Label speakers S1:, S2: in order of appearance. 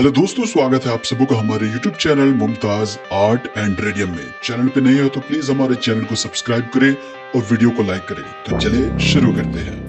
S1: Hello दोस्तों, स्वागत है आप सबों का हमारे YouTube channel Mumtaz art and radium में। चैनल पे नए हो तो प्लीज़ हमारे चैनल को सब्सक्राइब करें और वीडियो को लाइक करें। तो चलिए शुरू करते हैं।